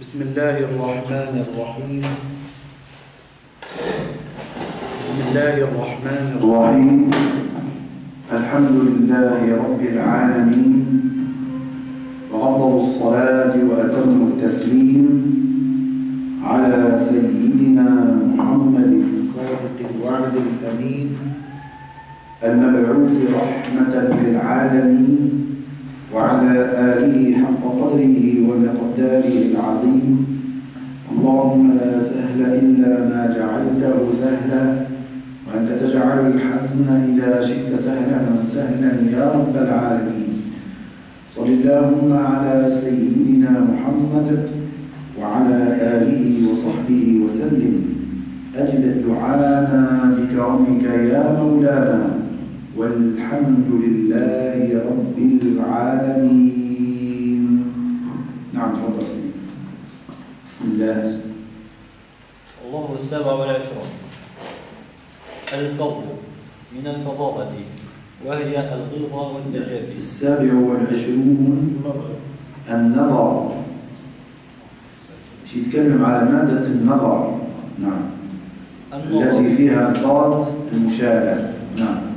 بسم الله الرحمن الرحيم بسم الله الرحمن الرحيم الحمد لله رب العالمين وأفضل الصلاة وأتم التسليم على سيدنا محمد الصادق الوعد الأمين المبعوث رحمة للعالمين وعلى آله حق قدره ومقداره العظيم. اللهم لا سهل إلا ما جعلته سهلا وأنت تجعل الحزن إذا شئت سهلا سهلا يا رب العالمين. صل اللهم على سيدنا محمد وعلى آله وصحبه وسلم. أجب دعانا بكرمك يا مولانا. والحمد لله رب العالمين. نعم تفضل سيدي. بسم الله. الله السابع والعشرون الفضل من الفظاظة وهي الغلظة والتجافي السابع والعشرون. النظر. مش يتكلم على مادة النظر. نعم. التي فيها الضاد المشابه نعم.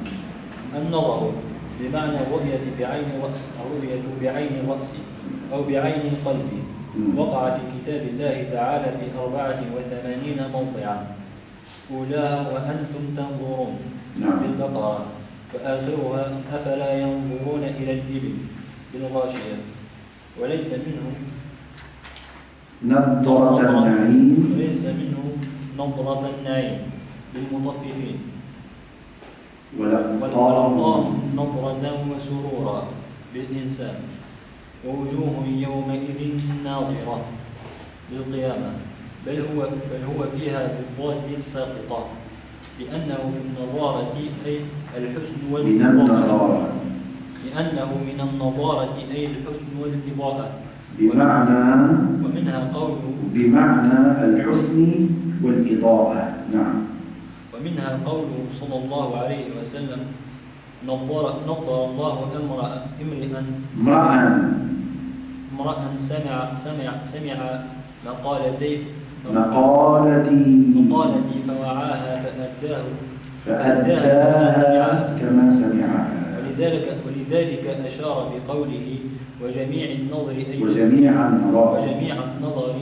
النظر بمعنى الرؤية بعين رأس الرؤية بعين الرأس أو بعين مم. وقع في كتاب الله تعالى في أربعة وثمانين موضعا. أولاها وأنتم تنظرون. نعم. بالبقرة. وآخرها أفلا ينظرون إلى الإبل؟ بالغاشية. وليس منه نضرة النعيم. وليس منه نظرة النعيم. للمطففين. ولقاهم نظرة وسرورا بالإنسان. ووجوه يومئذ ناظرة للقيامة. بل هو بل هو فيها بالضاد الساقطة. لأنه في النظارة أي الحسن من والإضاءة النظارة لأنه من النظارة أي الحسن والإضاءة بمعنى ومنها قوله بمعنى الحسن والإضاءة. نعم. ومنها قوله صلى الله عليه وسلم نظر نظر الله امرأ امرئا امرأ امرأ سمع سمع سمع مقالتي مقالتي. مقالتي فوعاها فأداه. فأداها كما سمعها. ولذلك ولذلك أشار بقوله وجميع النظر أي وجميع النظر. وجميع النظر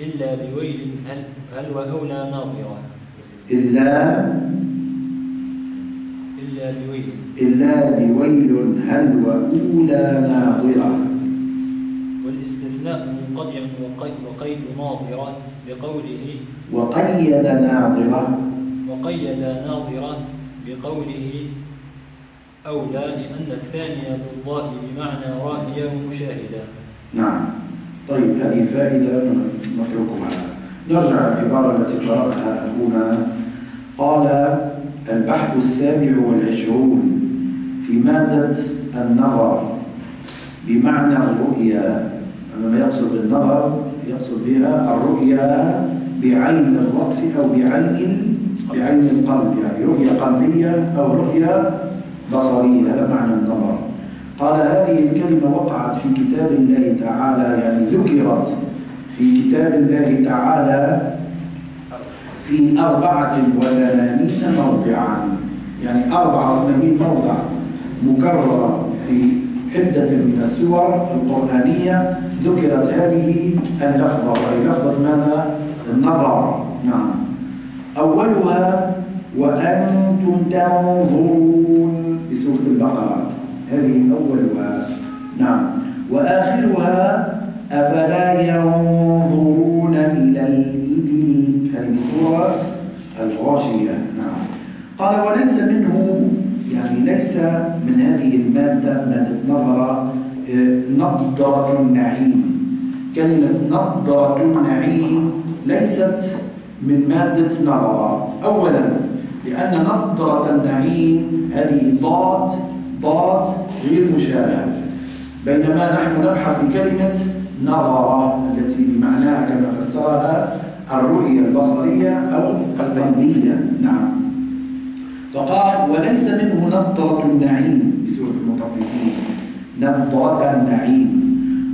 إلا بويل هل هل وأولى ناظرة إلا إلا بويل. إلا بويل هل وأولى ناظرة. والاستثناء منقطع وقيد, ناظرة بقوله وقيد ناظرة. وقيد ناظرة بقوله أولى لأن الثانية بالضاء بمعنى راهية ومشاهدة. نعم. طيب هذه فائدة نتركها. نرجع العبارة التي قرأها أخونا قال البحث السابع والعشرون في مادة النظر بمعنى الرؤيا. عندما يقصد بالنظر يقصد بها الرؤيا بعين الرأس أو بعين بعين القلب يعني رؤية قلبية أو رؤية بصرية. هذا معنى النظر. قال هذه الكلمة وقعت في كتاب الله تعالى يعني ذكرت في كتاب الله تعالى في أربعة وثمانين موضعا. يعني أربعة وثمانين موضع مكررة في عدة من السور القرآنية ذكرت هذه اللفظة. وهي لفظة ماذا؟ النظر. نعم. أولها وأنتم تنظرون. بسورة البقرة. هذه أولها. نعم. وآخرها أفلا ينظرون إلى الإبل؟ هذه بسورة الغاشية. نعم. قال وليس منه يعني ليس من هذه المادة مادة نظرة آه، نضرة النعيم. كلمة نضرة النعيم ليست من مادة نظرة. أولا لأن نضرة النعيم هذه ضاد ضاد غير مشابه. بينما نحن نبحث بكلمة نظرة التي بمعناها كما فسرها الرؤية البصرية أو القلبية. نعم. فقال وليس منه نضرة النعيم بسورة المطففين. نضرة النعيم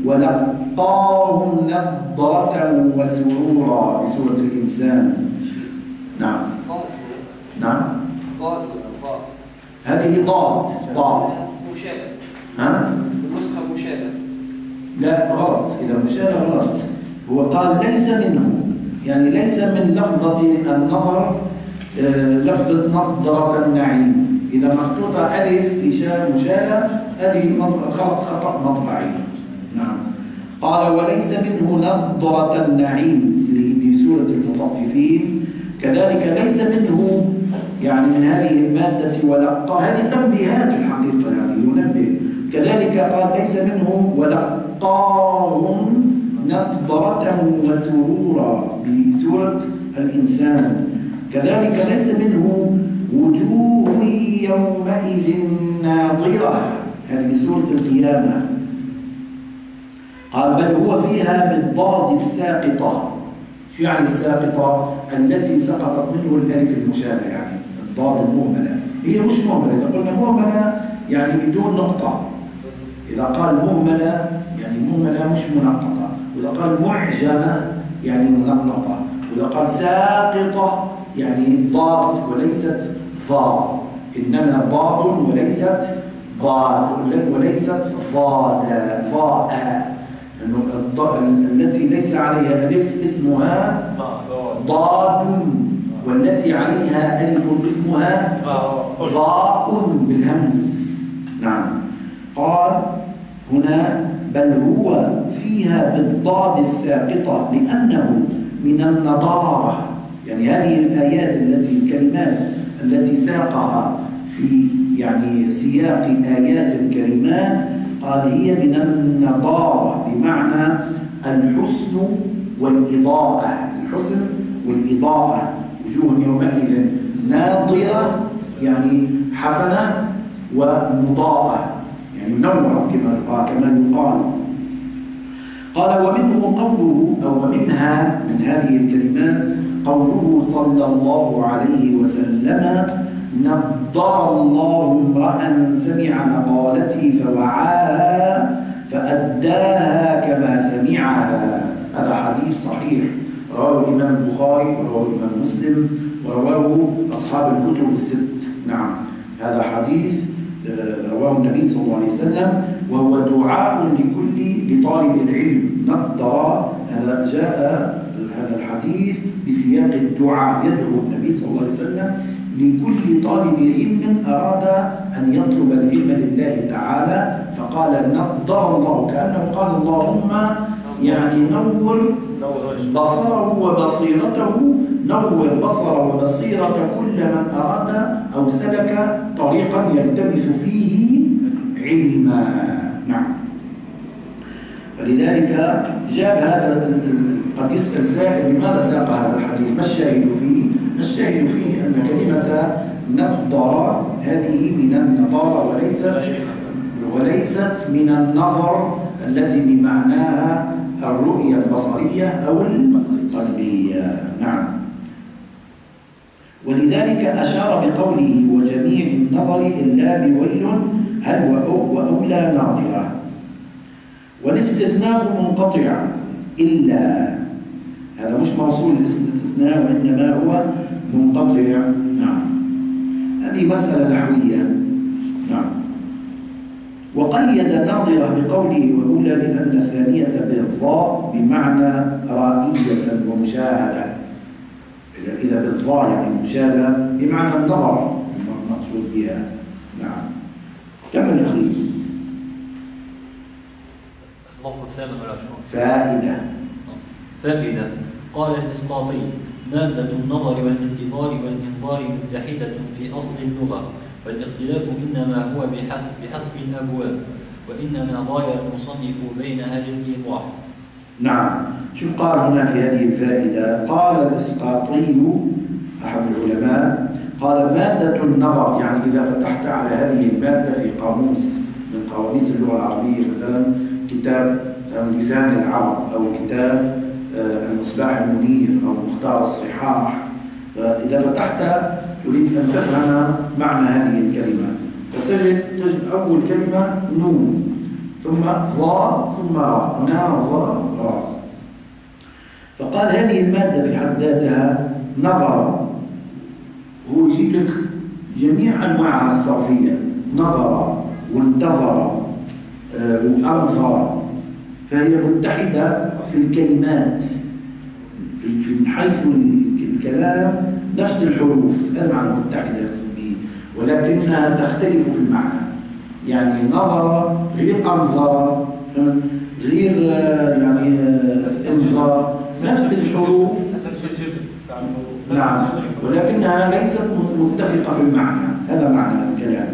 ولقاهم نضرة وسرورا بسورة الإنسان. نعم. نعم. هذه ضاد. ضاد. مشابه. ها؟ النسخة مشابه لا غلط. إذا مشابه غلط. هو قال ليس منه. يعني ليس من لفظة النظر آه، لفظة نظرة النعيم. إذا مخطوطة ألف إشارة مشارة هذه خلط خطأ مطبعي. نعم. قال وليس منه نظرة النعيم لسورة المطففين. كذلك ليس منه يعني من هذه المادة ولقى هذه تنبيهات الحقيقة يعني ينبه. كذلك قال ليس منه ولقاهم نظرة وسرورا بسورة الإنسان. كذلك ليس منه وجوه يومئذ ناظرة هذه بسورة القيامة. قال بل هو فيها بالضاد الساقطة. شو يعني الساقطة؟ التي سقطت منه الألف المشابه يعني الضاد المهملة. هي مش مهملة إذا قلنا مهملة يعني بدون نقطة. إذا قال مهملة يعني مهملة مش منقطة. وإذا قال معجمة يعني منقطة. وإذا قال ساقطة يعني ضاد وليست ضاد إنما ضاد وليست ضاد وليست ضاد ضاء. التي ليس عليها ألف اسمها ضاد. والتي عليها ألف اسمها ضاء. بالهمس نعم. قال هنا بل هو فيها بالضاد الساقطة لأنه من النضارة. يعني هذه الآيات التي الكلمات التي ساقها في يعني سياق آيات الكلمات قال هي من النضارة بمعنى الحسن والإضاءة. الحسن والإضاءة وجوه يومئذ ناضرة يعني حسنة ومضاءة يعني منورة كما يقال كما يقال. قال ومنه قوله أو ومنها من هذه الكلمات قوله صلى الله عليه وسلم نضر الله امرأ سمع مقالتي فوعاها فأداها كما سمعها هذا حديث صحيح. رواه الإمام البخاري ورواه الإمام مسلم ورواه أصحاب الكتب الست. نعم هذا حديث رواه النبي صلى الله عليه وسلم وهو دعاء لكل لطالب العلم. نضر هذا جاء هذا الحديث بسياق الدعاء يدعو النبي صلى الله عليه وسلم لكل طالب علم أراد أن يطلب العلم لله تعالى فقال نضر الله. كأنه قال اللهم يعني نور بصره وبصيرته نور بصر وبصيرة كل من أراد أو سلك طريقا يلتمس فيه علما. نعم. فلذلك جاب هذا قد يسأل سائل لماذا ساق هذا الحديث؟ ما الشاهد فيه؟ الشاهد فيه أن كلمة نضر هذه من النضارة وليست وليست من النظر التي بمعناها الرؤية البصرية أو القلبية. نعم. ولذلك أشار بقوله وجميع النظر إلا بويل هل وأولى ناظرة. والاستثناء منقطع إلا هذا مش موصول الاستثناء وإنما هو منقطع. نعم. هذه مسألة نحوية. نعم. وقيد ناظرة بقوله وأولى لأن الثانية بالضاء بمعنى رائية ومشاهدة. إذا بالضاء يعني المشاهدة بمعنى النظر المقصود بها. نعم. كمل يا أخي. اللفظ الثامن والعشرون فائدة. فائدة. قال الإسقاطي مادة النظر والانتظار والإنظار متحدة في أصل اللغة والاختلاف إنما هو بحسب بحسب الأبواب وإنما ضايع المصنف بينها للإيضاح نعم. شوف قال هنا في هذه الفائدة؟ قال الإسقاطي أحد العلماء قال مادة النظر يعني إذا فتحت على هذه المادة في قاموس من قواميس اللغة العربية مثلا كتاب مثلا لسان العرب أو كتاب المصباح المنير أو مختار الصحاح إذا فتحت تريد أن تفهم معنى هذه الكلمة. فتجد تجد أول كلمة نون ثم ظا ثم راء هنا ظا راء فقال هذه المادة بحد ذاتها نظر هو يجيب لك جميع أنواعها الصرفية. نظر وانتظر آه، وأنظر فهي متحدة في الكلمات في من حيث الكلام نفس الحروف. هذا معنى متحدة يقصد به ولكنها تختلف في المعنى. يعني نظر غير أنظر؟ غير آه، يعني آه، انظر نفس الحروف. نعم. ولكنها ليست متفقة في المعنى. هذا معنى الكلام.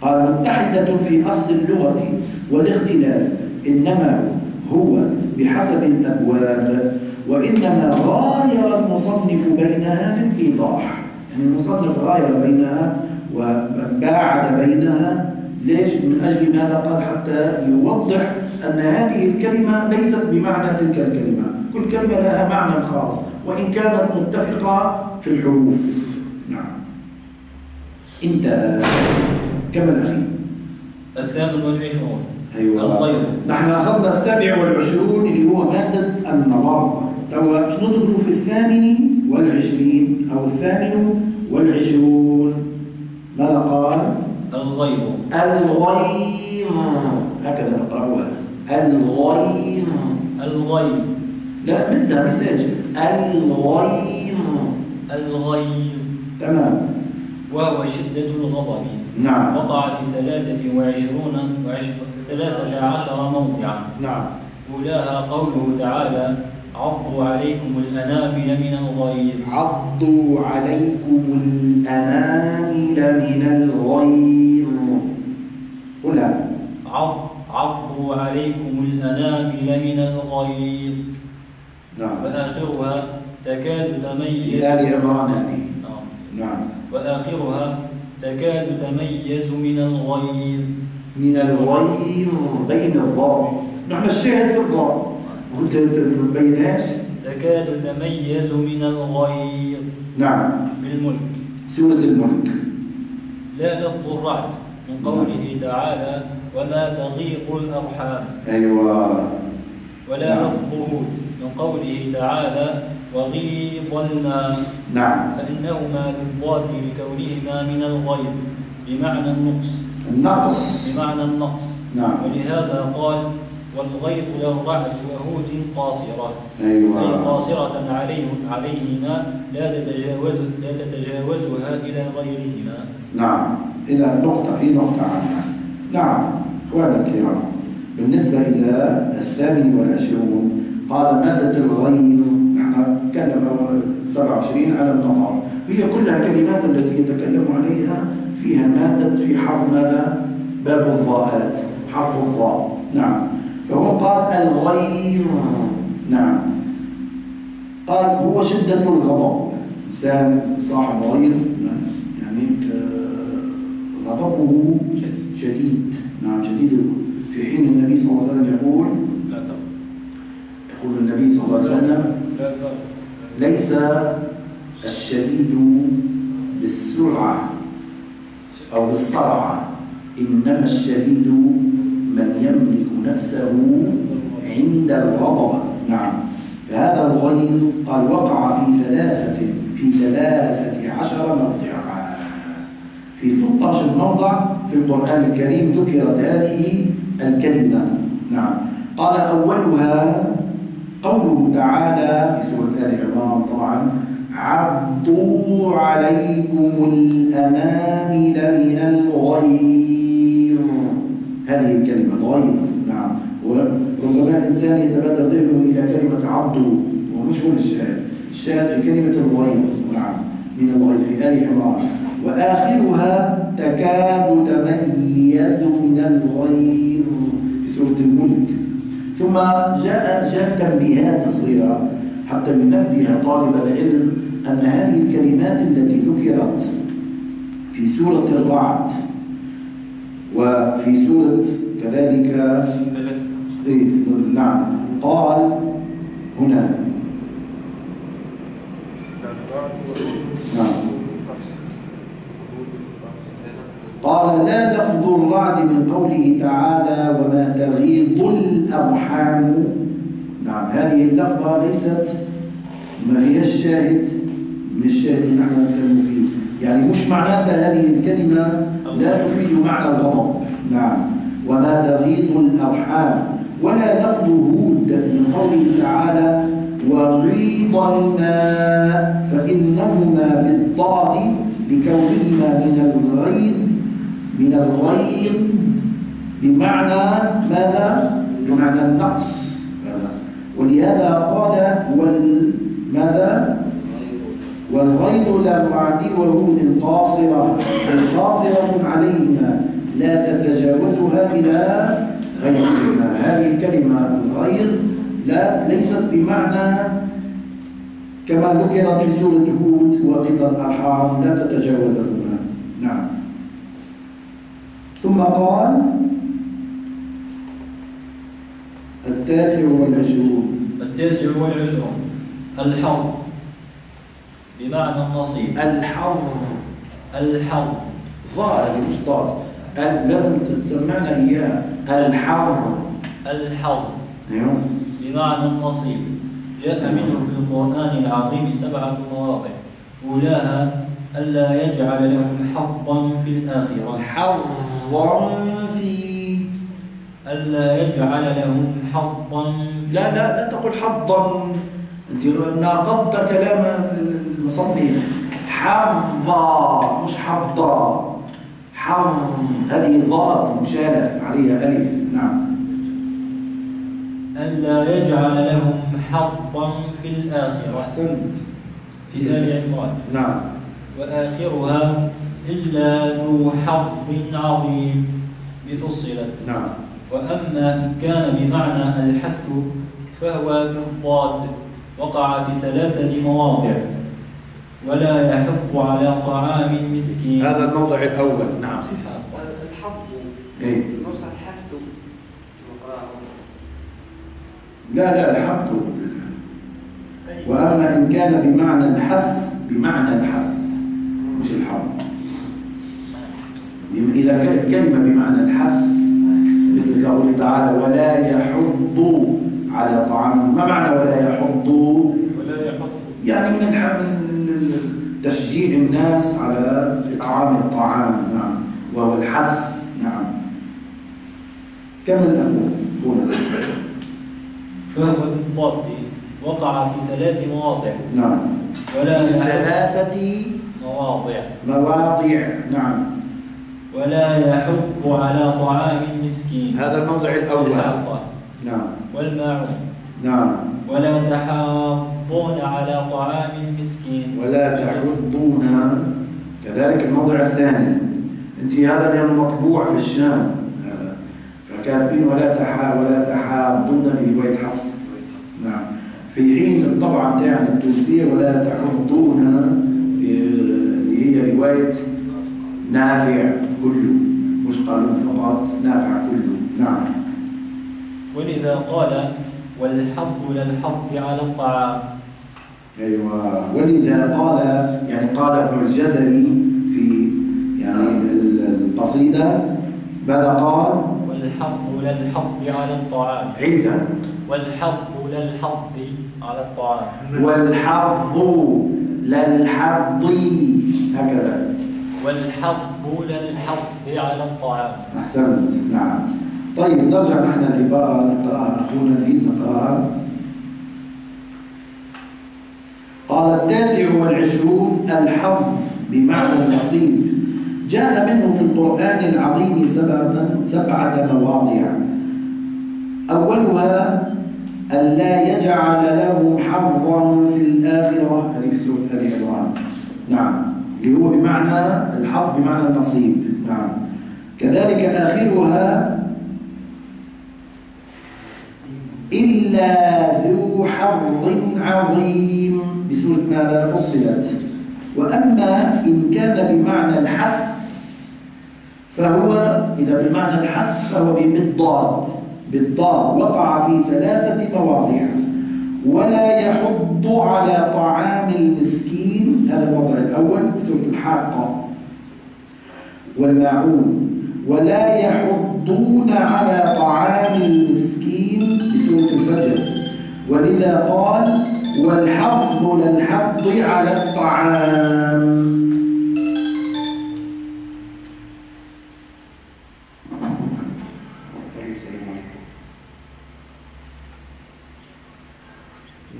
قال متحدة في أصل اللغة والاختلاف إنما هو بحسب الأبواب وإنما غاير المصنف بينها للإيضاح. يعني المصنف غاير بينها وباعد بينها. ليش؟ من أجل ماذا قال؟ حتى يوضح أن هذه الكلمة ليست بمعنى تلك الكلمة. كل كلمة لها معنى خاص وإن كانت متفقة في الحروف. نعم. أنت كما الأخير؟ الثامن والعشرون. أيوة. الغير. نحن أخذنا السابع والعشرون اللي هو مادة النظر. شنو ندخل في الثامن والعشرين أو الثامن والعشرون؟ ماذا قال؟ الغير. الغير. هكذا نقرأها. الغير. الغير. لا بدها مساج الغير الغير تمام. وهو شدة الغضب. نعم. وقع في ثلاثة وعشرون وعش... ثلاثة عشر موضعا نعم. أولاها قوله تعالى عضوا عليكم الأنامل من الغيظ. عضوا عليكم الأنامل من الغيظ. قلها عض عضوا عليكم الأنامل من الغيظ. نعم. وآخرها تكاد في تميز آل عمران. هذه نعم. نعم. وآخرها تكاد تميز من الغيظ. من الغيظ بين الضاء نحن الشاهد في الضاء كنت ما بيناش تكاد تميز من الغيظ. نعم. بالملك. سورة الملك. لا لفظ الرعد من قوله تعالى وما تغيق الأرحام. أيوة. ولا نعم. لفظ من قوله تعالى وغيض الماء نعم. فإنهما بالضاد لكونهما من الغيظ بمعنى النقص. النقص. بمعنى النقص. نعم. ولهذا قال والغيظ للرعد وهود قاصرة. أي أيوة قاصرة عليه عليهما لا تتجاوز لا تتجاوزها إلى غيرهما. نعم. إلى نقطة في نقطة عنها نعم. أخوانا الكرام بالنسبة إلى الثامن والعشرون قال مادة الغيظ نحن نتكلم أول 27 على النظر هي كلها الكلمات التي يتكلم عليها فيها مادة في حرف ماذا؟ باب الضاءات حرف الضاء. نعم. فهو قال الغيظ. نعم. قال هو شدة الغضب. إنسان صاحب غيظ يعني آه، غضبه شديد. نعم شديد في حين النبي صلى الله عليه وسلم يقول يقول النبي صلى الله عليه وسلم ليس الشديد بالسرعة أو بالسرعة إنما الشديد من يملك نفسه عند الغضب. نعم. فهذا الغيظ قال وقع في ثلاثة في ثلاثة عشر موضعا. في 13 موضع في القرآن الكريم ذكرت هذه الكلمة. نعم. قال أولها تعالى في سورة آل عمران طبعا. عضوا عليكم الأنامل من الغيظ. هذه الكلمة الغيظ نعم. وربما الإنسان يتبادر ذهنه إلى كلمة عضوا ومش هو الشاهد. الشاهد في كلمة الغيظ. نعم. من الغيظ في آل عمران. وآخرها تكاد تميز من الغيظ. في سورة الملك. ثم جاء جاء تنبيهات صغيرة حتى ينبه طالب العلم أن هذه الكلمات التي ذكرت في سورة الرعد وفي سورة كذلك إيه، نعم. قال هنا. نعم. قال لا لفظ الرعد من قوله تعالى وما تغيض الأرحام. نعم هذه اللفظة ليست ما فيها الشاهد من الشاهد اللي نحن نتكلم فيه. يعني مش معناتها هذه الكلمة لا تفيد معنى الغضب. نعم وما تغيض الأرحام. ولا لفظ هود من قوله تعالى وغيض الماء فإنهما بالضاد لكونهما من الغيض من الغيض بمعنى ماذا؟ بمعنى النقص. هذا. ولهذا قال وال ماذا؟ والغيض للرعد وهود قاصرة قاصرة عليهما لا تتجاوزها إلى غيرهما هذه الكلمة الغير لا ليست بمعنى كما ذكرت في سورة هود وغيض الأرحام لا تتجاوزهما نعم ثم قال التاسع والعشرون. التاسع والعشرون. الحظ. بمعنى النصيب. الحظ. الحظ. ظاهر مش ضاد. لازم تسمعنا إياها الحظ. الحظ. أيوه. بمعنى النصيب. جاء منه في القرآن العظيم سبعة مواضع. أولاها ألا يجعل لهم حظا في الآخرة. حظا في ألا يجعل لهم حظا لا لا لا تقول حظا. أنت ناقضت كلام المصنف. حظا مش حظا. حظ هذه ضاد مشالة عليها. ألف. نعم. ألا يجعل لهم حظا في الآخرة. أحسنت. في آل عمران. نعم. وآخرها إلا ذو حظ عظيم. بفصلت نعم. وأما إن كان بمعنى الحث فهو بالضاد وقع في ثلاثة مواضع. ولا يحض على طعام المسكين. هذا الموضع الأول. نعم. سيدي الحظ. إيه. الحث. لا لا الحق وأما إن كان بمعنى الحث بمعنى الحث مش الحظ. إذا كانت كلمة بمعنى الحث مثل قوله تعالى ولا يحض على طعام. ما معنى ولا يحض ولا يحث يعني من تشجيع الناس على إطعام الطعام نعم وهو الحث نعم. كمل أخوه هنا فهو بالضاد وقع في ثلاث مواضع. نعم. ولا في يحض. ثلاثة مواضع. مواضع نعم. ولا يحض على طعام المسكين. هذا الموضع الأول. نعم. والماعون نعم. ولا تحاضون على طعام المسكين. ولا تحضون كذلك الموضع الثاني. انت هذا لأنه مطبوع في الشام. هذا فكاتبين ولا تحا ولا تحاضون برواية حفص. نعم. في حين الطبعة بتاعنا التونسية ولا تحضون آه، اللي هي رواية نافع. كله مش قانون فقط نافع كله. نعم. ولذا قال والحظ للحظ على الطعام. أيوه. ولذا قال يعني قال ابن الجزري في يعني ال- القصيدة ماذا قال؟ والحظ للحظ على الطعام. عيدا. والحظ للحظ على الطعام. والحظ للحظ هكذا. والحظ للحظ على الطعام. أحسنت. نعم. طيب نرجع نحن العباره نقراها اخونا نعيد نقراها قال التاسع والعشرون الحظ بمعنى النصيب جاء منه في القرآن العظيم سبعة, سبعة مواضع. أولها ألا يجعل لهم حظا في الآخرة. هذه في سورة آل عمران. نعم. اللي هو بمعنى الحظ بمعنى النصيب. نعم. كذلك آخرها إلا ذو حظ عظيم. بسورة ماذا؟ فصلت. وأما إن كان بمعنى الحث فهو إذا بمعنى الحث فهو بالضاد بالضاد. وقع في ثلاثة مواضع. ولا يحض على طعام المسكين هذا الموضع الأول سورة الحاقة. والماعون. ولا يحضون على طعام المسكين بسورة الفجر. ولذا قال والحظ للحظ على الطعام.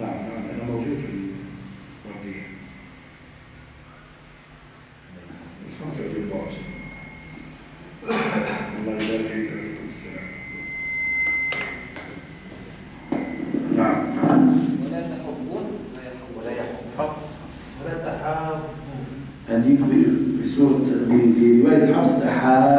نعم نعم أنا موجود في الوردية. الخمسة الأربعة الله يبارك فيك وعليكم السلام. نعم. ولا تحبون ولا يحبون أديك بسورة ب- برواية حفص تحابون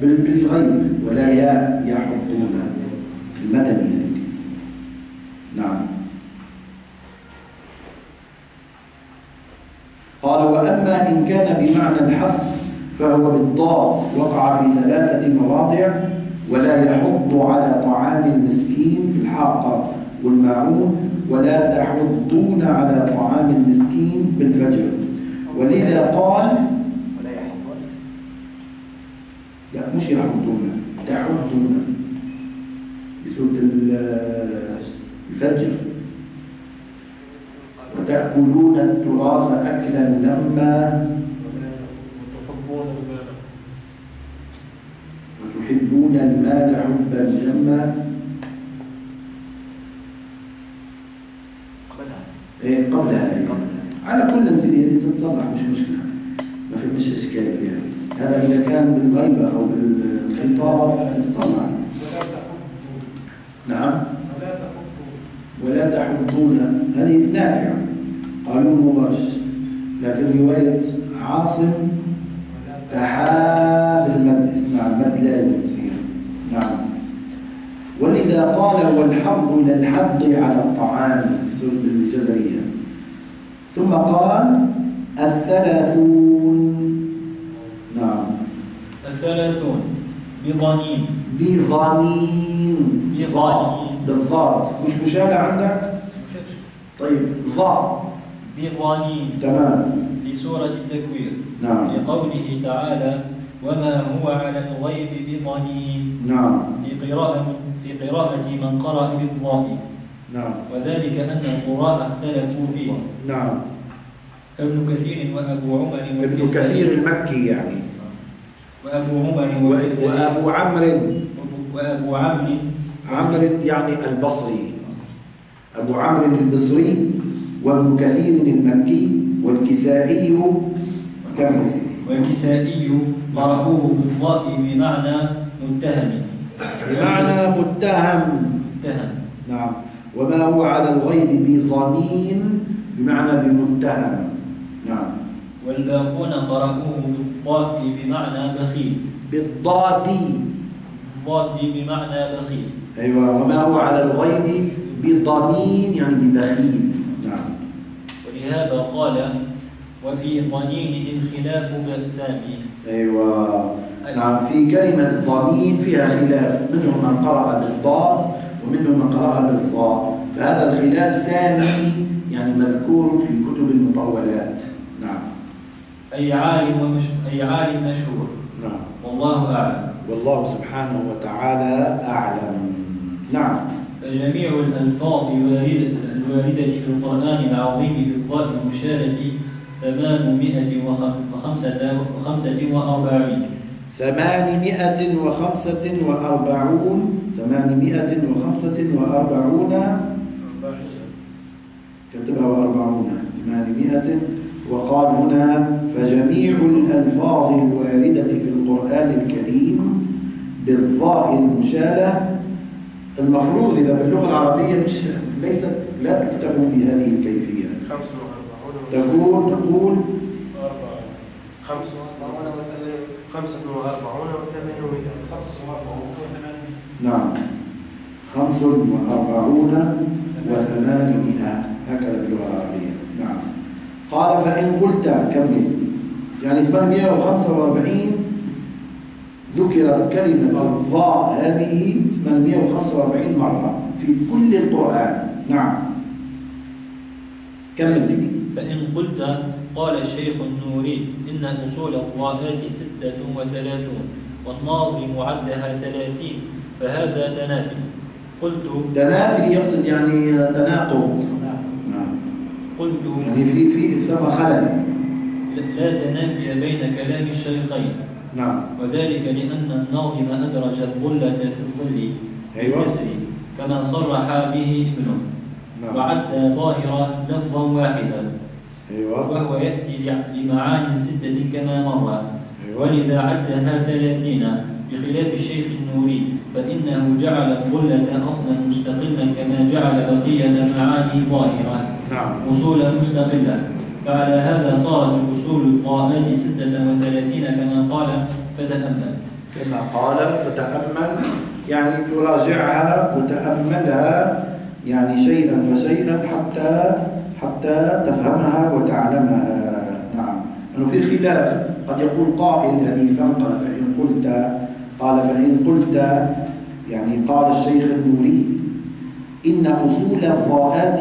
بالغيب ولا يا يحضون المدني هذيك نعم. قال وأما إن كان بمعنى الحث فهو بالضاد وقع في ثلاثة مواضع ولا يحض على طعام المسكين في الحاقة والماعون ولا تحضون على طعام المسكين بالفجر. ولذا قال ولا يحبون لا مش يحضون تحضون بسورة ال- الفجر. وتأكلون التراث أكلا لما وتحبون المال وتحبون المال حبا جما. قبلها إيه قبلها. يعني. على كل نسير هذه تتصلح مش مشكلة. ما في مش إشكال يعني هذا إذا كان بالغيبة أو بالخطاب تتصلح نعم. ولا تحضون هذه نافعة. قالون مبرش لكن رواية عاصم تحاب المد مع المد لازم تصير نعم. ولذا قال والحظ للحظ على الطعام. سورة الجزرية ثم قال الثلاثون الثلاثون بضنين بظنين بظنين بالضاد مش مشالة عندك؟ طيب ضاء بضنين تمام. في سورة التكوير. نعم. لقوله تعالى وما هو على الغيب بضنين نعم. في قراءة في قراءة من قرأ بالضاء نعم. وذلك أن القراء اختلفوا فيه. نعم. ابن كثير وأبو عمر ابن كثير المكي يعني. وأبو عمر وأبو عمرو. وأبو عمرو. عمرو يعني البصري. أبو عمرو البصري وابن كثير المكي والكسائي كم؟ والكسائي قرأوه بالضاء بمعنى متهم. بمعنى متهم. متهم. نعم. وما هو على الغيب بظنين بمعنى بمتهم. نعم. والباقون قرأوه بالضاء بمعنى بخيل. بالضاد. الضاد بمعنى بخيل. أيوة وما هو على الغيب؟ بضنين يعني ببخيل نعم. ولهذا قال وفي ضنين الخلاف بأقسامه أيوة. نعم في كلمة ضنين فيها خلاف. منهم من قرأ بالضاد ومنهم من قرأ بالضاء فهذا الخلاف سامي يعني مذكور في كتب المطولات. نعم. أي عالم ومش أي عالم مشهور نعم. والله أعلم. والله سبحانه وتعالى أعلم. نعم. فجميع الألفاظ الواردة الواردة في القرآن العظيم بالضاء المشارة ثمانمائة وخم- وخمسة وخمسة وأربعين. ثمانمائة وخمسة وأربعون. ثمانمائة وخمسة وأربعون. كتبها وأربعون. ثمانمائة وقال هنا فجميع الألفاظ الواردة في القرآن الكريم بالضاء المشالة المفروض إذا باللغة العربية مش ليست لا تكتب بهذه الكيفية. تقول تقول. خمس وثمانون خمسة وأربعون وثمانمائة خمس وأربعون وثمانمائة نعم. خمس وأربعون وثمانمائة هكذا باللغة العربية. نعم. قال فإن قلت كمل. يعني 845 ذكرت كلمة الضاء هذه 845 مرة في كل القرآن. نعم. كمل سيدي. فإن قلت قال الشيخ النوري إن أصول الضاءات ستة وثلاثون والناظم عدها ثلاثين فهذا تنافي. قلت تنافي يقصد يعني تناقض. قلت يعني في في ثم خلل. لا تنافي بين كلام الشيخين. نعم. وذلك لأن الناظم أدرج الظلة في الظل أيوة. كما صرح به ابنه. نعم. وعد ظاهرة لفظا واحدا. أيوه. وهو يأتي لمعان ستة كما مر أيوه. ولذا عدها ثلاثين بخلاف الشيخ النوري فإنه جعل الظلة أصلا مستقلا كما جعل بقية معاني ظاهرة. نعم أصولا مستقلة فعلى هذا صارت الأصول الضاءات ستة وثلاثين كما قال فتأمل. كما قال فتأمل يعني تراجعها وتأملها يعني شيئا فشيئا حتى حتى تفهمها وتعلمها. نعم. أنه في خلاف. قد يقول قائل هذه فانقل فإن قلت قال فإن قلت يعني قال الشيخ النوري إن أصول الضاءات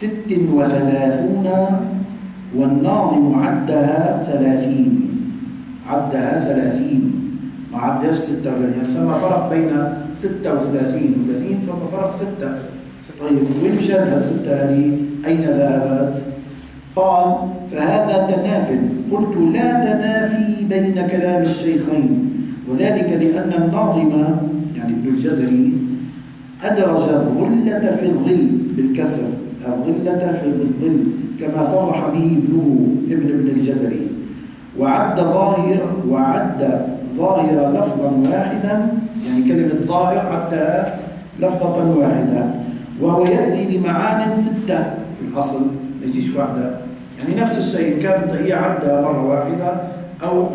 ست وثلاثون والناظم عدها ثلاثين. عدها ثلاثين. ما عدهاش ستة وثلاثين. يعني ثم فرق بين ستة وثلاثين وثلاثين ثم فرق ستة. طيب وين مشات هالستة هذه؟ أين ذهبت؟ قال فهذا تناف قلت لا تنافي بين كلام الشيخين. وذلك لأن الناظم يعني ابن الجزري أدرج الظلة في الظل بالكسر. الظلة في الظل كما صرح به ابنه ابن ابن الجزري. وعد ظاهر وعد ظاهر لفظا واحدا يعني كلمة ظاهر عدها لفظة واحدة. وهو يأتي لمعان ستة في الأصل ما يجيش واحدة. يعني نفس الشيء كانت هي عدها مرة واحدة أو.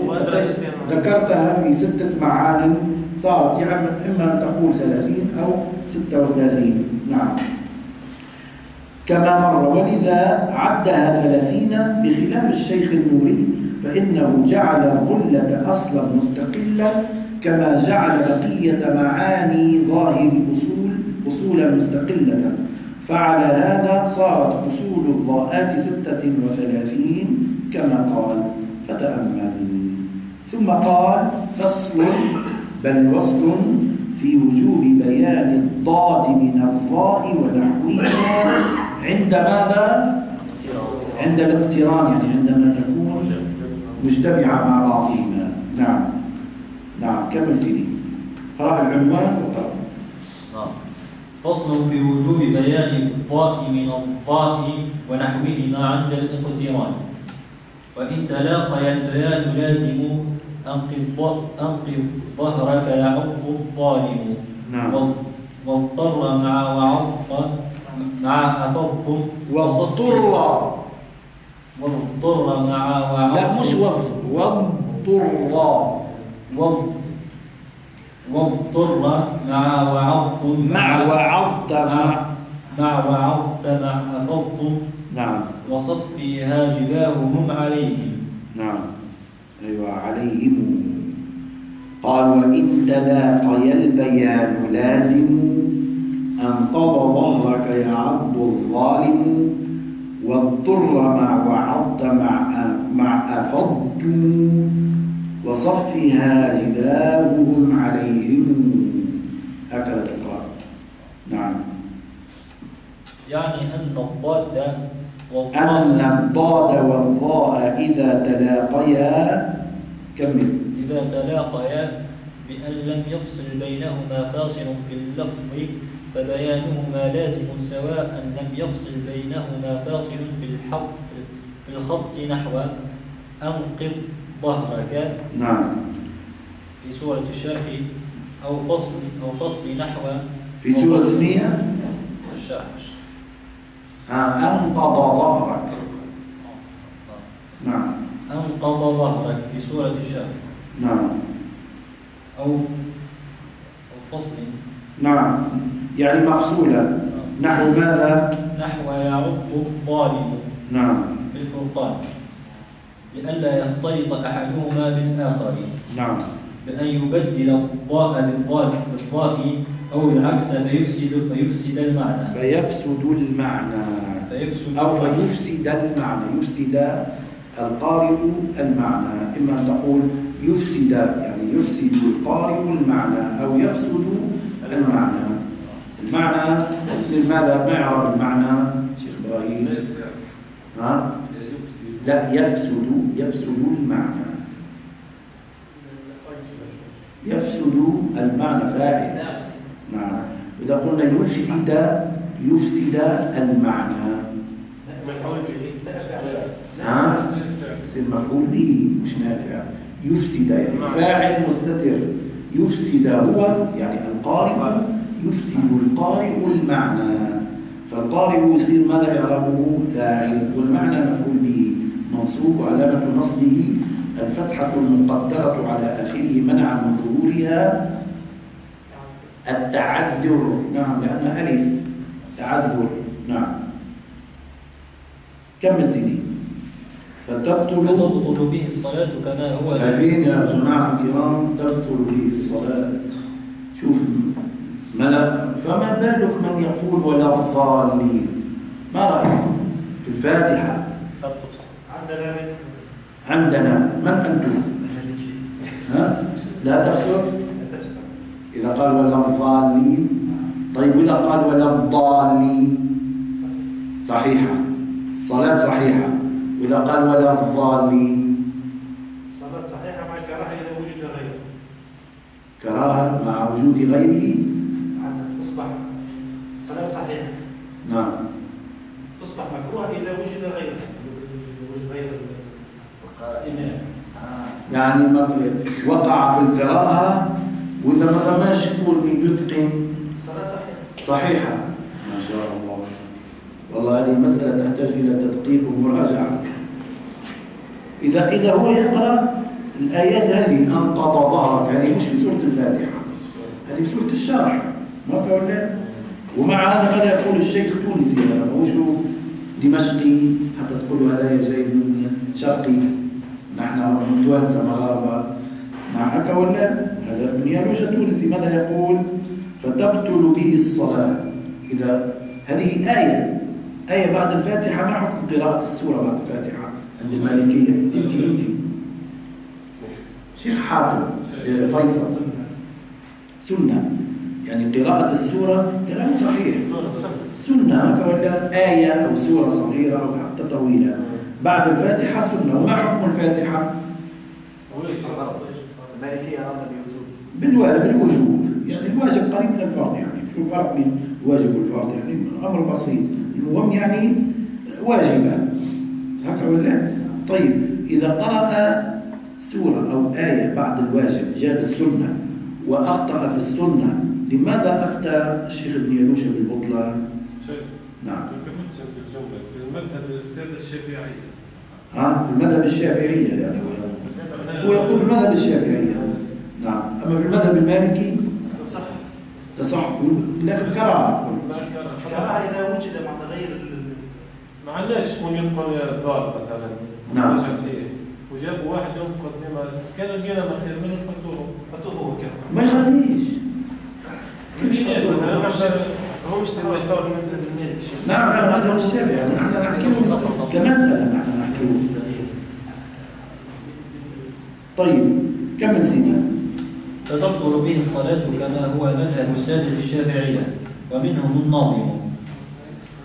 ذكرتها في ستة معان صارت يعني إما أن تقول ثلاثين أو ستة وثلاثين. نعم. كما مر. ولذا عدها ثلاثين بخلاف الشيخ النوري فإنه جعل الظلة أصلا مستقلا كما جعل بقية معاني ظاهر الأصول أصولا مستقلة. فعلى هذا صارت أصول الضاءات ستة وثلاثين كما قال. فتأمل. ثم قال فصل بل وصل في وجوب بيان الضاد من الضاء ونحوها عند ماذا؟ عند الاقتران يعني عندما تكون مجتمعة مع بعضهما نعم. نعم. كمل سيدي. قرأ العنوان وقرأ. نعم. فصل في وجوب بيان الضاء من الضاء ونحوهما عند الاقتران. وإن تلاقي البيان لازم أنقذ ظهرك يعض الظالم. نعم. واض- واضطر مع وعض مع أفضتم واضطر. واضطر مع وعض لا مش وض واضطر. واض- واضطر مع وعض مع وعظت مع مع وعظت مع أفضت نعم. وصفيها جباههم عليهم. نعم. أيوة عليهم. قال وإن تلاقي البيان لازم. أنقض ظهرك يعض الظالم واضطر مع وعضت مع مع أفضتم وصفها جباههم عليهم. هكذا تقرأ. نعم. يعني أن الضاد أن الضاد والضاء إذا تلاقيا كمل. إذا تلاقيا بأن لم يفصل بينهما فاصل في اللفظ فبيانهما لازم سواء لم يفصل بينهما فاصل في الحق في الخط نحو أنقض ظهرك. نعم. في سورة الشرح أو فصل أو فصل نحو في سورة سنية الشرح. أنقض ظهرك. نعم. أنقض ظهرك في سورة الشرح. نعم. أو أو فصل. نعم. يعني مفصولة. نحو ماذا؟ نحو يعض الظالم نعم. في الفرقان لئلا يختلط أحدهما بالآخر. نعم. بأن يبدل الضاء بالضاد بالضاء أو العكس فيفسد فيفسد المعنى. فيفسد المعنى. فيفسد أو فيفسد المعنى. يفسد القارئ المعنى. إما أن تقول يفسد يعني يفسد القارئ المعنى أو يفسد المعنى. المعنى يصير ماذا؟ ما يعرف المعنى شيخ إبراهيم. ها؟ لا يفسد يفسد المعنى. يفسد المعنى فاعل. نعم. إذا قلنا يفسد يفسد المعنى. مفعول به ها؟ يصير مفعول به مش نافع. يفسد يعني فاعل مستتر. يفسد هو يعني القارئ يفسد القارئ المعنى. فالقارئ يصير ماذا يعربه فاعل. والمعنى مفعول به. منصوب وعلامة نصبه. الفتحة المقدرة على آخره منع من ظهورها التعذر. نعم لأنها ألف. تعذر. نعم. كمل سيدي. فتبطل فتبطل به الصلاة كما هو. شايفين يا جماعة الكرام تبطل به الصلاة. شوف. فما بالك من يقول ولا الضالين؟ ما رأيكم في الفاتحة. عندنا ليس عندنا. من أنتم؟ ها؟ لا تبسط إذا قال ولا الضالين؟ طيب وإذا قال ولا الضالين؟ صحيحة. الصلاة صحيحة. وإذا قال ولا الضالين؟ الصلاة صحيحة مع الكراهة إذا وجد غيره. كراهة مع وجود غيره؟ الصلاة صحيحة نعم. تصبح مكروهة إذا وجد غيره غير إن- يعني ما- وقع في الكراهة وإذا ما ثماش يكون يتقن. الصلاة صحيحة صحيحة. ما شاء الله. والله هذه مسألة تحتاج إلى تدقيق ومراجعة. إذا إذا هو يقرأ الآيات هذه أنقض ظهرك. هذه مش في سورة الفاتحة. هذه في سورة الشرح. ما ولا؟ ومع هذا ماذا يقول الشيخ تونسي هذا ماهوش دمشقي حتى تقولوا هذا جاي من شرقي. نحن توانسة مغاربة نعم هكا ولا؟ هذا من يالوشة تونسي ماذا يقول؟ فتبطل به الصلاة. إذا هذه آية آية بعد الفاتحة. ما حكم قراءة السورة بعد الفاتحة؟ عند المالكية. أنت أنت. شيخ حاتم فيصل. سنة. يعني قراءة السورة كلام صحيح. سنة ولا آية أو سورة صغيرة أو حتى طويلة. بعد الفاتحة سنة. وما حكم الفاتحة؟ بالوا- بالوجوب. يعني الواجب قريب من الفرض يعني. شو الفرق بين الواجب والفرض يعني؟ أمر بسيط. المهم يعني واجبة. هكا ولا؟ طيب. إذا قرأ سورة أو آية بعد الواجب جاب السنة وأخطأ في السنة لماذا أفتى الشيخ ابن يلوشة بالبطلان؟ شيخ نعم. في في المذهب السادة الشافعية. ها؟ المذهب الشافعية يعني. هو يقول. هو يقول المذهب الشافعية. نعم. أما في المذهب المالكي؟ صح تصح. لكن كان الكراهة إذا وجد مع غير ال- ما عندناش شكون ينقل ضال مثلا. نعم. وجابوا واحد ينقل لما كان لقينا ما خير منه نحطوه حطوه هو ما يخليش. المذهب المالكي نعم نعم مذهب الشافعي يعني نحن نحكيه كمسألة نحن نحكيه طيب كمل سيدي فتبطل به الصلاة كما هو مذهب السادس الشافعية ومنهم الناظم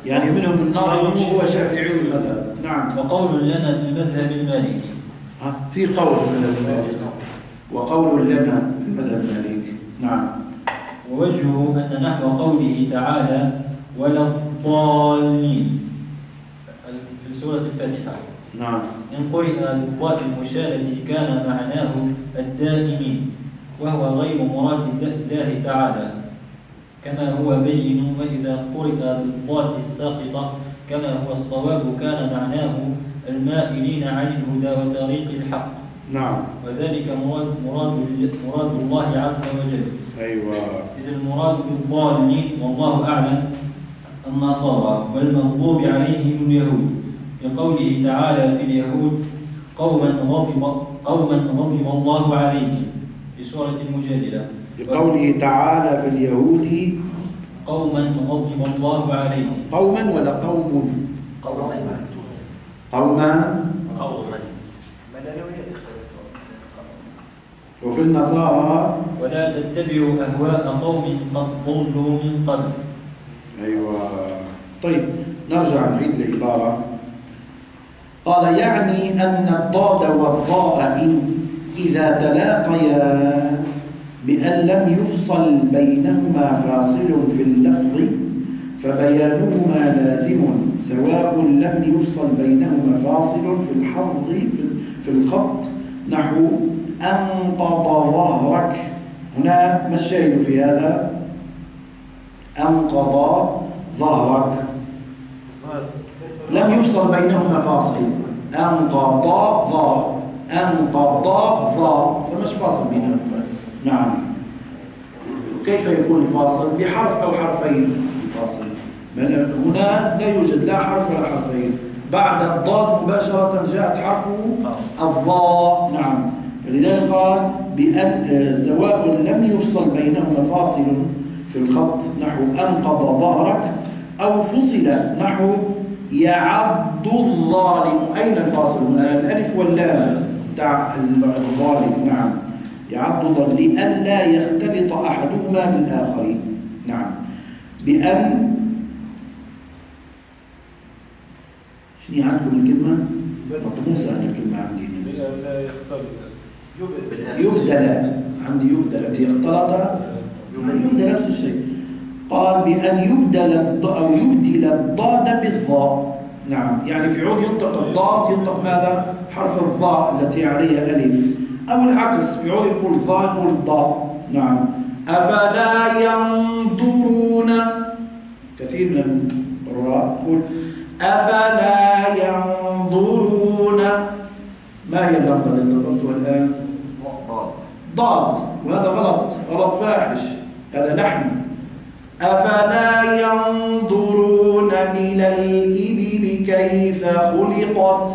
يعني منهم الناظم هو شافعي المذهب نعم وقول لنا في المذهب المالكي ها، في قول المذهب المالك وقول لنا في المذهب المالك نعم. ووجهه أن نحو قوله تعالى ولا الضالين في سورة الفاتحة. نعم. إن قرئ بالضاء المشارة كان معناه الدائمين وهو غير مراد الله تعالى كما هو بين وإذا قرئ بالضاد الساقطة كما هو الصواب كان معناه المائلين عن الهدى وطريق الحق. نعم. وذلك مراد مراد مراد الله عز وجل. أيوة. إذ المراد بالضالين والله أعلم النصارى والمغضوب عليهم اليهود. لقوله تعالى في اليهود قوما غضب قوما غضب الله عليهم. في سورة المجادلة. بقوله تعالى في اليهود قوما غضب الله عليهم. قوما ولا قوم؟ قوما قوما قوما مدنية تختلف وفي النصارى ولا تتبعوا أهواء قوم قد ضلوا من قبل. أيوة. طيب نرجع نعيد العبارة. قال يعني أن الضاد والظاء إن إذا تلاقيا بأن لم يفصل بينهما فاصل في اللفظ فبيانهما لازم سواء لم يفصل بينهما فاصل في الحظ في الخط نحو أنقض ظهرك. هنا ما الشاهد في هذا؟ أنقض ظهرك. لم يفصل بينهما فاصل. أنقض ظا أنقض ظا فمش فاصل بينهما؟ نعم. كيف يكون الفاصل؟ بحرف أو حرفين الفاصل. بل هنا لا يوجد لا حرف ولا حرفين. بعد الضاد مباشرة جاءت حرف الضاء نعم. فلذلك قال بأن سواء لم يفصل بينهما فاصل في الخط نحو أنقض ظهرك أو فصل نحو يعض الظالم. أين الفاصل هنا؟ الألف واللام بتاع الظالم. نعم. يعض الظالم. لئلا يختلط أحدهما بالآخر. نعم. بأن شنو عندكم الكلمة؟ مطبوع سهل الكلمة عندي. بأن لا يختلط. يبدل. عندي يبدل. أنت اختلط؟ يعني يبدل نفس الشيء. قال بأن يبدل الض أو يبدل الضاد بالضاء. نعم. يعني في عود ينطق الضاد ينطق ماذا؟ حرف الضاء التي عليها ألف. أو العكس في عود يقول ضاء يقول الضاء نعم. أفلا ينظرون؟ كثير من القراء يقول أفلا ينظرون؟ ما هي اللفظة اللي ضبطتها الآن؟ ضاد وهذا غلط غلط فاحش هذا لحن أفلا ينظرون إلى الإبل كيف خلقت؟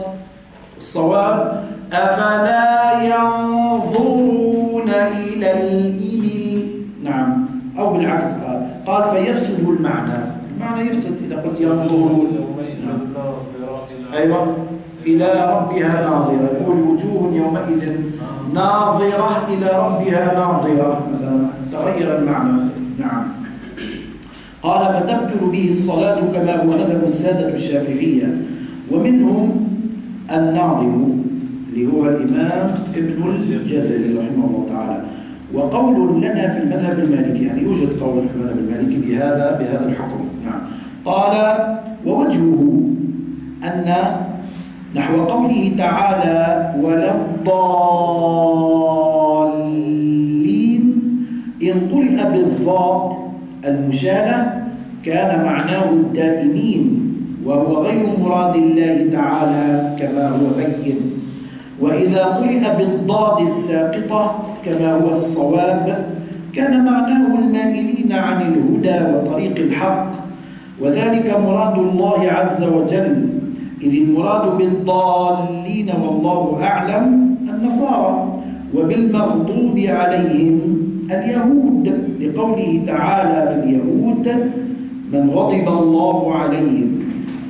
الصواب أفلا ينظرون إلى الإبل نعم أو بالعكس قال قال فيفسد المعنى. المعنى يفسد إذا قلت ينظرون. إلى أيوة. إلى ربها ناظرة. يقول وجوه يومئذ ناظرة إلى ربها ناظرة مثلا تغير المعنى. نعم. قال فتبطل به الصلاة كما هو مذهب السادة الشافعية. ومنهم الناظم اللي هو الإمام ابن الجزري رحمه الله تعالى. وقول لنا في المذهب المالكي يعني يوجد قول في المذهب المالكي بهذا بهذا الحكم. نعم. قال ووجهه أن نحو قوله تعالى ولا الضالين. إن قرئ بالضاء المشالة كان معناه الدائمين وهو غير مراد الله تعالى كما هو بين. وإذا قرئ بالضاد الساقطة كما هو الصواب كان معناه المائلين عن الهدى وطريق الحق. وذلك مراد الله عز وجل. إذ المراد بالضالين والله أعلم النصارى وبالمغضوب عليهم اليهود لقوله تعالى في اليهود من غضب الله عليهم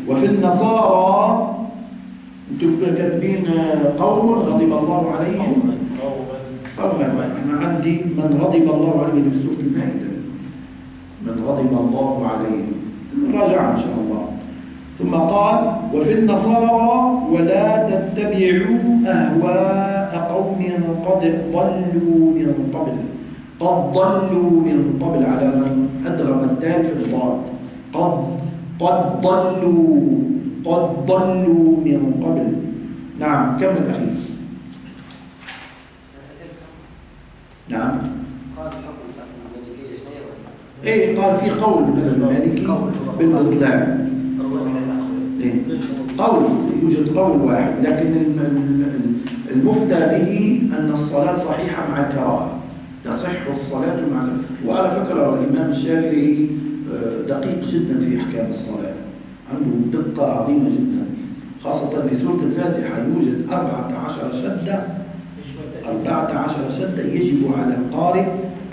وفي النصارى أنتم كاتبين قوم غضب الله عليهم؟ قوما أنا عندي من غضب الله عليهم في سورة المائدة. من غضب الله عليهم نراجعها إن شاء الله. ثم قال وفي النصارى ولا تتبعوا أهواء قوم قد ضلوا من قبل. قد ضلوا من قبل على من أدغم الدال في الضاد قد قد ضلوا قد ضلوا من قبل. نعم كمل أخي نعم. قال حكم شنو إيه قال في قول مثلا المالكي بالبطلان. إيه؟ قول يوجد قول واحد لكن الم- الم- المفتى به أن الصلاة صحيحة مع الكراهة تصح الصلاة مع الكراهة. وعلى فكرة الإمام الشافعي آه، دقيق جدا في أحكام الصلاة عنده دقة عظيمة جدا خاصة في سورة الفاتحة يوجد أربعة عشر شدة يجب أن تأتي أربعة عشر شدة يجب على القارئ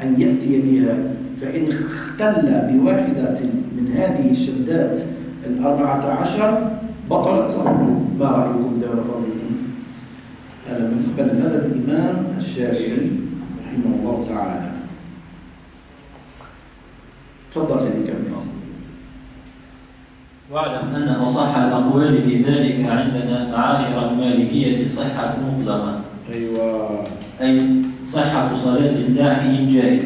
أن يأتي بها فإن اختل بواحدة من هذه الشدات الأربعة عشر بطلت صلاته ما رأيكم دار فضلكم هذا بالنسبة لمذهب الإمام الشافعي رحمه الله تعالى. تفضل سيدي كمل واعلم أن أصح الأقوال في ذلك عندنا معاشر المالكية صحة مطلقة. أيوة. أي صحة صلاة اللاحن جائز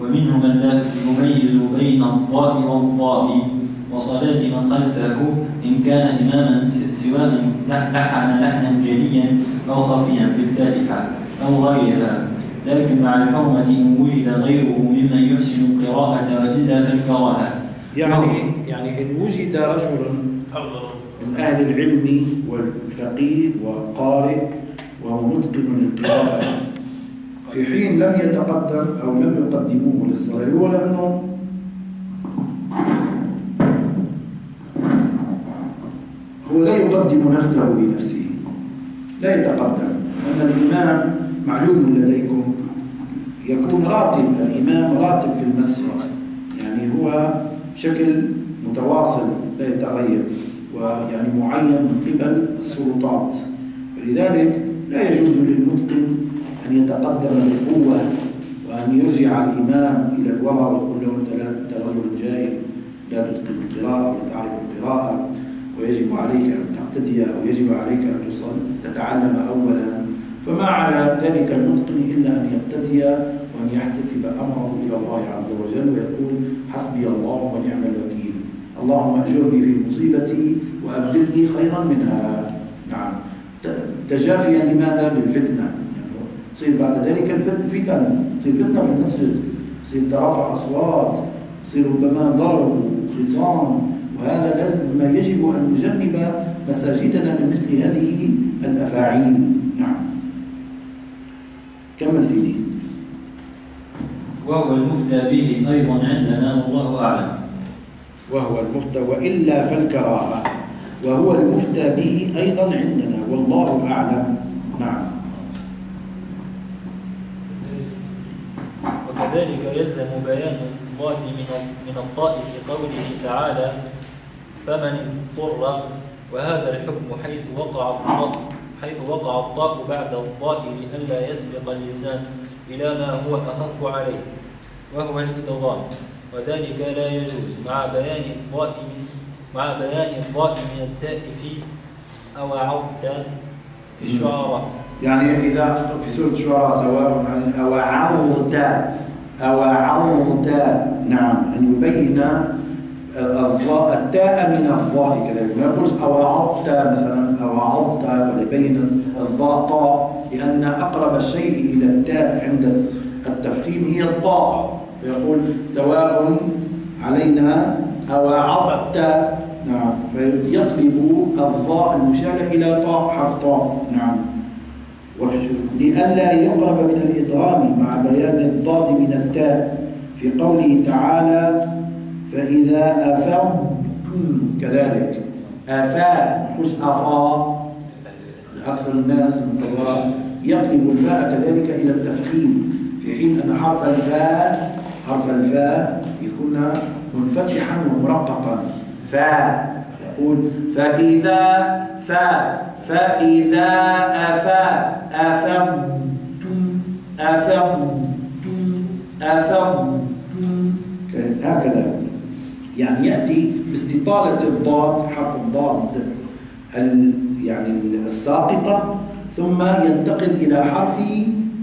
ومنهم من لا يميز بين الضاء والضاء وصلاة من خلفه إن كان إماما س- سواء لح- لحن لحنا جليا أو خفيا بالفاتحة أو غيرها. لكن مع الحرمة إن وجد غيره ممن يحسن القراءة وإلا فالكراهة يعني يعني إن وجد رجل من أهل العلم والفقيه وقارئ وهو متقن للقراءة في حين لم يتقدم أو لم يقدموه للصلاة هو لأنه هو لا يقدم نفسه بنفسه لا يتقدم. أن الإمام معلوم لديكم. يكون راتب الإمام راتب في المسجد يعني هو بشكل متواصل لا يتغير ويعني معين من قبل السلطات. فلذلك لا يجوز للمتقن أن يتقدم بقوة وأن يرجع الإمام إلى الوراء ويقول له أنت لا أنت رجل جاهل. لا تتقن القراءة ولا تعرف القراءة. ويجب عليك أن تقتدي ويجب عليك أن تتعلم أولا. فما على ذلك المتقن إلا أن يقتدي وأن يحتسب أمره إلى الله عز وجل ويقول حسبي الله ونعم الوكيل. اللهم أجرني في مصيبتي وأبدلني خيرا منها. نعم. تجافيا لماذا؟ للفتنة. يعني تصير بعد ذلك الفت- فتن. تصير فتنة في المسجد. تصير ترفع أصوات. تصير ربما ضرب خصام. وهذا لازم ما يجب أن نجنب مساجدنا من مثل هذه الأفاعيل. نعم. كمل سيدي. وهو المفتى به أيضا عندنا والله أعلم. وهو المفتى وإلا فالكراهة. وهو المفتى به أيضا عندنا والله أعلم. نعم. وكذلك يلزم بيان الضاد من من الضاء في قوله تعالى فمن اضطر وهذا الحكم حيث وقع الضاء حيث وقع الضاء بعد الضاء لئلا يسبق اللسان إلى ما هو أخف عليه وهو الإدغام وذلك لا يجوز مع بيان الضاء من مع بيان الضاء من التاء في أو عظت في الشعراء. يعني إذا في سورة الشعراء سواء عن أوعظت أوعظت نعم أن يبين التاء من الضاء كذلك ما يقولش أوعظت مثلا أوعظت ولا يبين الضاء. طاء لأن أقرب الشيء إلى التاء عند التفخيم هي الطاء فيقول سواء علينا أوعظت نعم. فيقلب الضاء المشالة إلى طاء حرف طاء. نعم. لئلا يقرب من الإدغام مع بيان الضاد من التاء. في قوله تعالى فإذا أفضتم كذلك. أفا مش أفا. أكثر الناس المقرار يقلب الفاء كذلك إلى التفخيم في حين أن حرف الفاء حرف الفاء يكون منفتحا ومرققا. فاء يقول فإذا فاء فإذا أفا أفضتم أفضتم أفضتم. هكذا. يعني يأتي باستطالة الضاد حرف الضاد ال- يعني الساقطة ثم ينتقل إلى حرف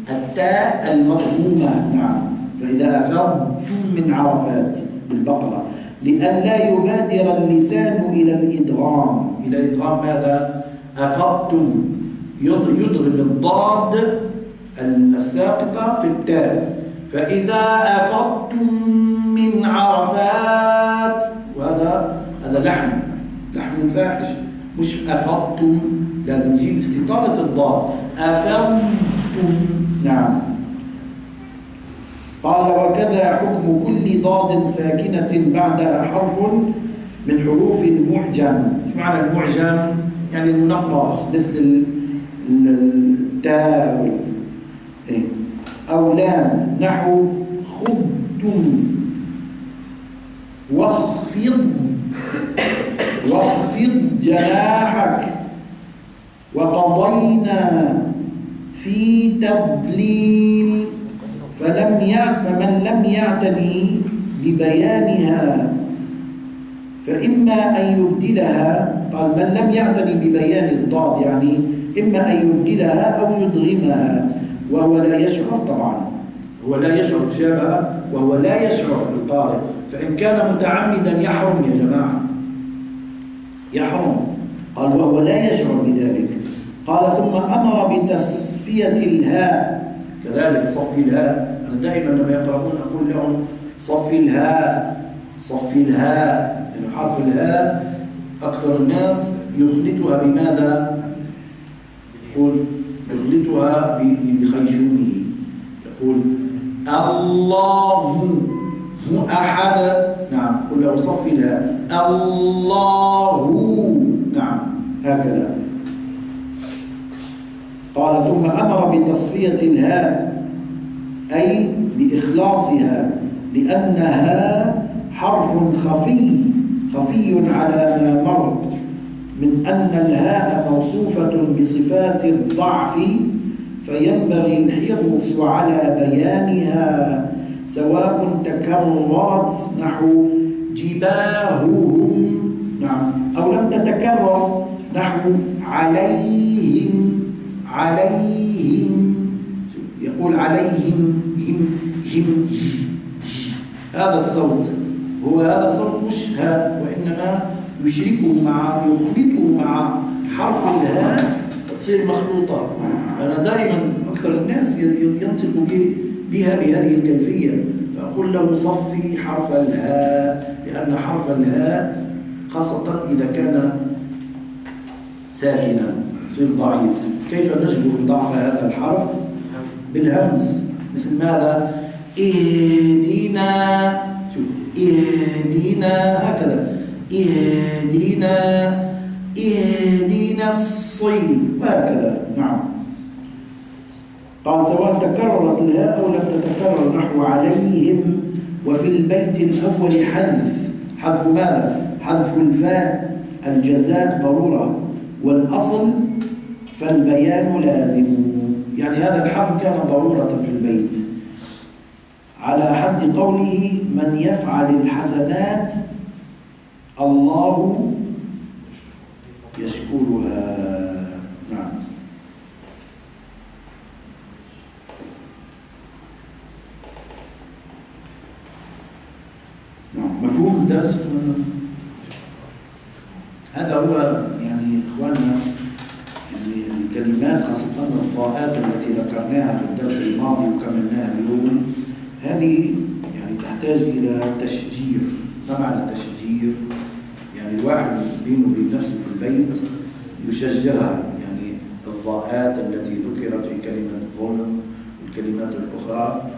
التاء المضمومة. نعم. فإذا أفضتم من عرفات بالبقرة لئلا يبادر اللسان إلى الإدغام. إلى إدغام ماذا؟ أفضتم يض- يضرب الضاد الساقطة في التاء. فإذا أفضتم من عرفات. وهذا هذا لحن. لحن فاحش. مش أفضتم. لازم يجيب استطالة الضاد. أفضتم نعم. قال وكذا حكم كل ضاد ساكنة بعدها حرف من حروف المعجم. شو معنى المعجم؟ يعني المنقط مثل ال- التاء إيه. أو لام. نحو خد واخفض واخفض جناحك وقضينا في تضليل. فلم فمن لم يعتني ببيانها فإما أن يبدلها قال من لم يعتني ببيان الضاد يعني إما أن يبدلها أو يدغمها وهو لا يشعر طبعا هو لا يشعر شابه وهو لا يشعر القارئ فإن كان متعمدا يحرم يا جماعة. يحرم. قال وهو لا يشعر بذلك. قال ثم أمر بتصفية الهاء. كذلك صفي الهاء. أنا دائما لما يقرؤون أقول لهم صفي الهاء صفي الهاء. لأن حرف الهاء أكثر الناس يخلطها بماذا؟ يقول يخلطها بخيشومه. يقول الله أحد. نعم. قل له صفي الهاء الله. نعم. هكذا. قال ثم أمر بتصفية الهاء أي بإخلاصها لأنها حرف خفي خفي على ما مر من أن الهاء موصوفة بصفات الضعف فينبغي الحرص على بيانها. سواء تكررت نحو جباههم نعم أو لم تتكرر نحو عليهم عليهم يقول عليهم هم هم هذا الصوت هو هذا الصوت مش هاء وإنما يشركه مع يخلطه مع حرف الهاء تصير مخلوطة. أنا دائما أكثر الناس ينطق به- بها بهذه الكيفية. فأقول له صفي حرف الهاء لأن حرف الهاء خاصة إذا كان ساكنا يصير ضعيف. كيف نجبر ضعف هذا الحرف؟ بالهمس. مثل ماذا؟ اهدنا شوف اهدنا هكذا. اهدنا اهدنا الصي وهكذا. نعم. قال سواء تكررت الهاء أو لم تتكرر نحو عليهم وفي البيت الأول حذف حذف ماذا؟ حذف الفاء الجزاء ضرورة والأصل فالبيان لازم. يعني هذا الحرف كان ضرورة في البيت. على حد قوله من يفعل الحسنات الله يشكرها نعم الدرس هذا هو يعني إخواننا يعني الكلمات خاصة الضاءات التي ذكرناها في الدرس الماضي وكملناها اليوم. هذه يعني تحتاج إلى تشجير ما معنى تشجير؟ يعني الواحد بينه وبين نفسه في البيت يشجرها. يعني الضاءات التي ذكرت في كلمة الظلم والكلمات الأخرى.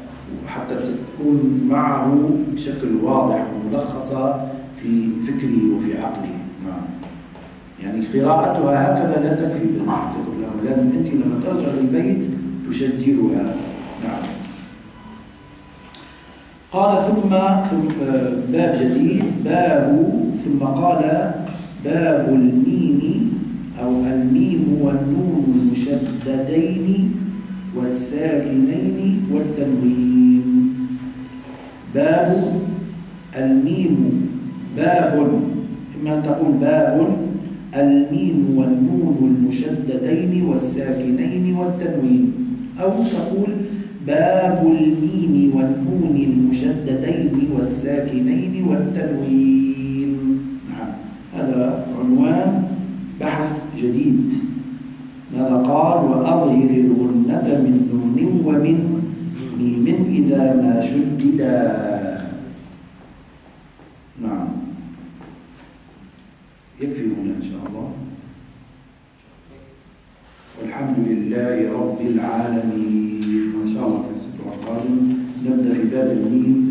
وحتى تكون معه بشكل واضح وملخصة في فكره وفي عقله نعم. يعني قراءتها هكذا لا تكفي بالحقيقة الأمر لازم أنت لما ترجع للبيت تشجرها نعم. قال ثم ثم باب جديد باب ثم قال باب الميم أو الميم والنون المشددين والساكنين والتنوين. باب الميم باب إما أن تقول باب الميم والنون المشددين والساكنين والتنوين أو تقول باب الميم والنون المشددين والساكنين والتنوين. نعم هذا عنوان بحث جديد. ماذا قال؟ وأظهر الغنة من نون ومن إلا ما شدد. نعم. يكفي هنا إن شاء الله. والحمد لله رب العالمين. ما شاء الله. في الأسبوع القادم نبدأ باب الميم.